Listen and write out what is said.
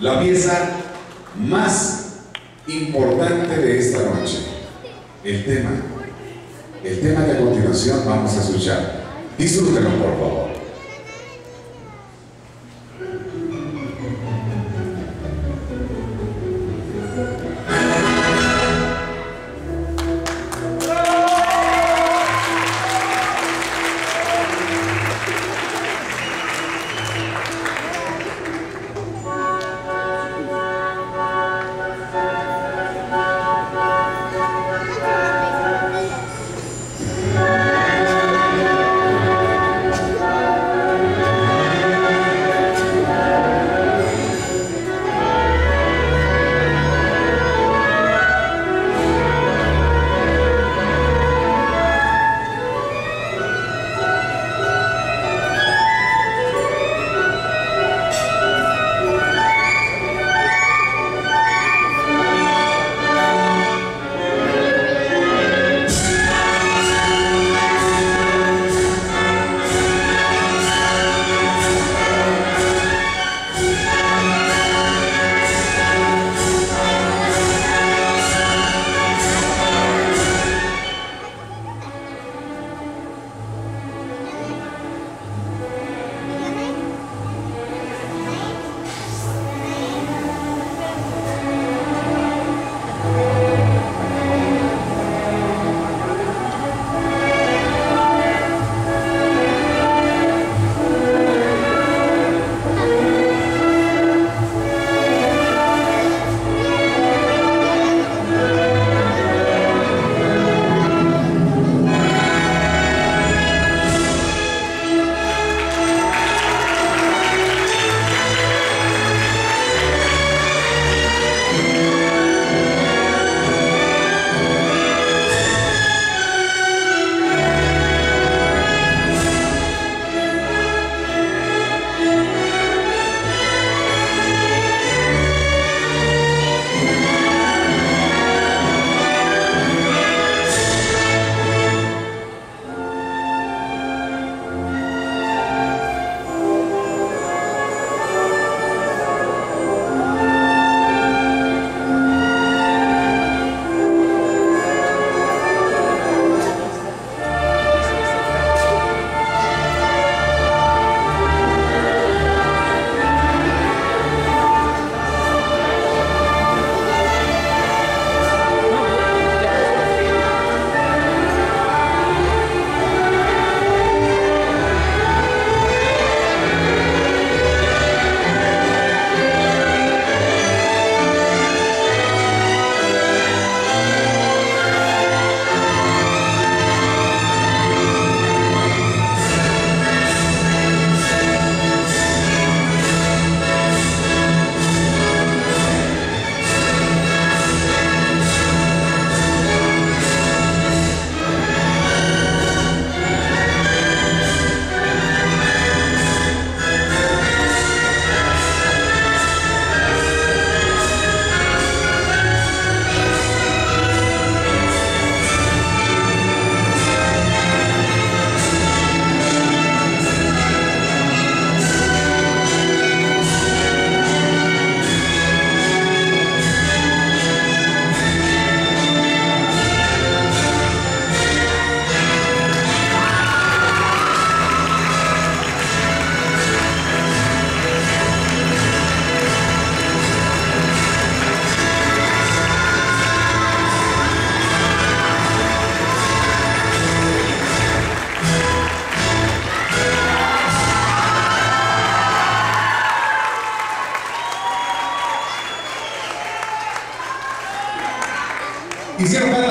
la pieza más importante de esta noche, el tema, el tema que a continuación vamos a escuchar. Disfrútenlo, por favor. Hicieron aplauso.